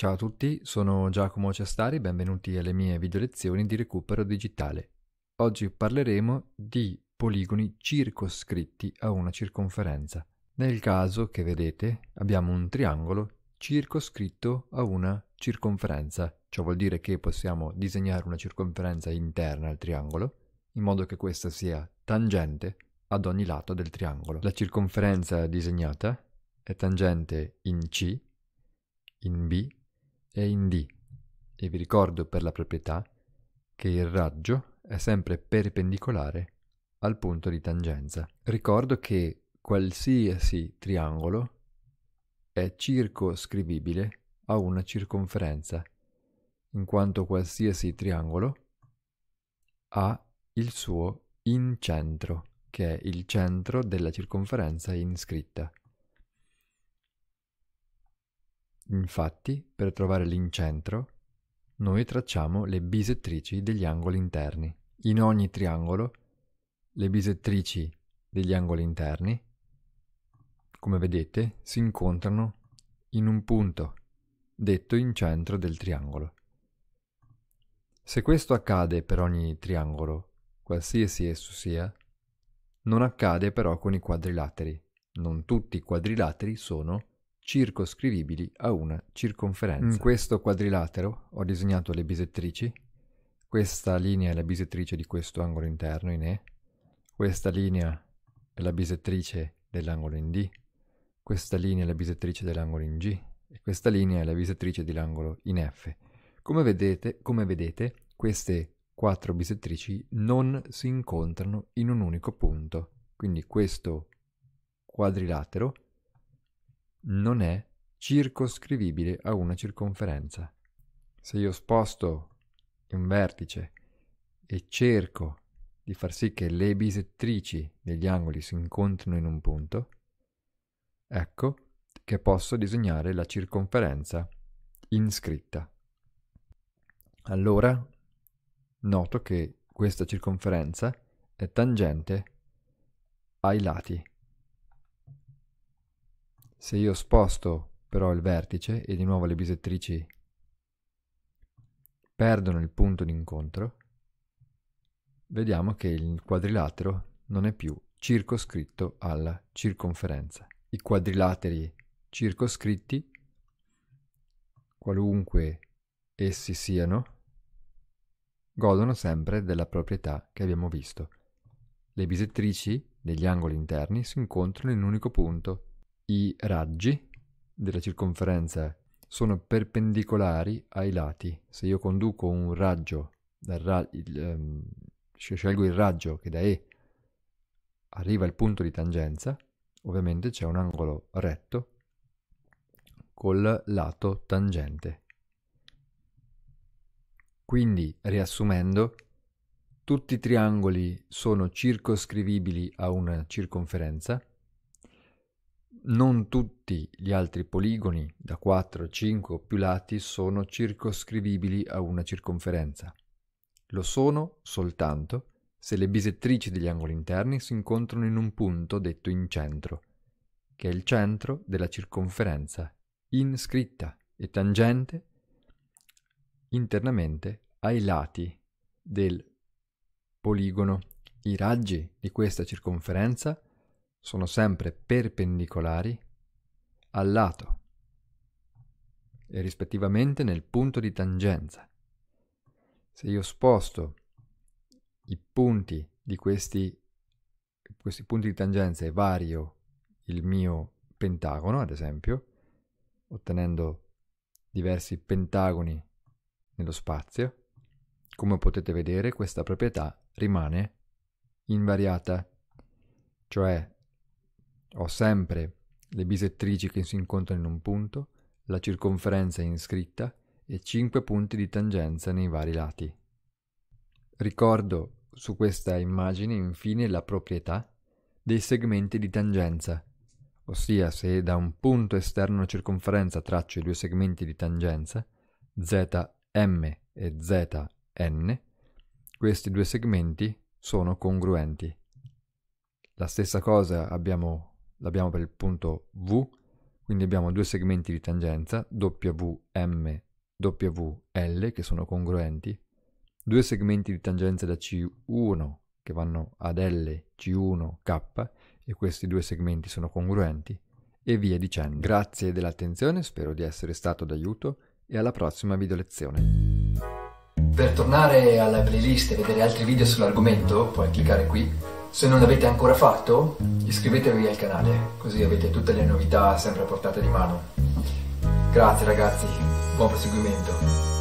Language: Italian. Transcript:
Ciao a tutti, sono Giacomo Ciastari, benvenuti alle mie video lezioni di recupero digitale. Oggi parleremo di poligoni circoscritti a una circonferenza. Nel caso che vedete abbiamo un triangolo circoscritto a una circonferenza. Ciò vuol dire che possiamo disegnare una circonferenza interna al triangolo in modo che questa sia tangente ad ogni lato del triangolo. La circonferenza disegnata è tangente in C, in B e in D e vi ricordo per la proprietà che il raggio è sempre perpendicolare al punto di tangenza. Ricordo che qualsiasi triangolo è circoscrivibile a una circonferenza, in quanto qualsiasi triangolo ha il suo incentro, che è il centro della circonferenza inscritta. Infatti, per trovare l'incentro, noi tracciamo le bisettrici degli angoli interni. In ogni triangolo, le bisettrici degli angoli interni, come vedete, si incontrano in un punto, detto incentro del triangolo. Se questo accade per ogni triangolo, qualsiasi esso sia, non accade però con i quadrilateri. Non tutti i quadrilateri sono circoscrivibili a una circonferenza. In questo quadrilatero ho disegnato le bisettrici. Questa linea è la bisettrice di questo angolo interno in E. Questa linea è la bisettrice dell'angolo in D. Questa linea è la bisettrice dell'angolo in G. E questa linea è la bisettrice dell'angolo in F. Come vedete, come vedete, queste quattro bisettrici non si incontrano in un unico punto. Quindi questo quadrilatero non è circoscrivibile a una circonferenza. Se io sposto un vertice e cerco di far sì che le bisettrici degli angoli si incontrino in un punto, ecco che posso disegnare la circonferenza inscritta. Allora noto che questa circonferenza è tangente ai lati. Se io sposto però il vertice e di nuovo le bisettrici perdono il punto d'incontro, vediamo che il quadrilatero non è più circoscritto alla circonferenza. I quadrilateri circoscritti, qualunque essi siano, godono sempre della proprietà che abbiamo visto. Le bisettrici degli angoli interni si incontrano in un unico punto i raggi della circonferenza sono perpendicolari ai lati. Se io conduco un raggio, ra- il, um, scelgo il raggio che da E arriva al punto di tangenza, ovviamente c'è un angolo retto col lato tangente. Quindi, riassumendo, tutti i triangoli sono circoscrivibili a una circonferenza non tutti gli altri poligoni da 4, 5 o più lati sono circoscrivibili a una circonferenza. Lo sono soltanto se le bisettrici degli angoli interni si incontrano in un punto detto in centro, che è il centro della circonferenza, inscritta e tangente internamente ai lati del poligono. I raggi di questa circonferenza sono sempre perpendicolari al lato e rispettivamente nel punto di tangenza. Se io sposto i punti di questi, questi punti di tangenza e vario il mio pentagono, ad esempio, ottenendo diversi pentagoni nello spazio, come potete vedere questa proprietà rimane invariata, cioè ho sempre le bisettrici che si incontrano in un punto, la circonferenza inscritta e 5 punti di tangenza nei vari lati. Ricordo su questa immagine infine la proprietà dei segmenti di tangenza, ossia se da un punto esterno alla circonferenza traccio i due segmenti di tangenza, zm e zn, questi due segmenti sono congruenti. La stessa cosa abbiamo l'abbiamo per il punto V, Quindi abbiamo due segmenti di tangenza, WM, WL, che sono congruenti, due segmenti di tangenza da C1 che vanno ad L, C1, K, e questi due segmenti sono congruenti, e via dicendo. Grazie dell'attenzione, spero di essere stato d'aiuto, e alla prossima video lezione. Per tornare alla playlist e vedere altri video sull'argomento, puoi cliccare qui se non l'avete ancora fatto, iscrivetevi al canale, così avete tutte le novità sempre a portata di mano. Grazie ragazzi, buon proseguimento.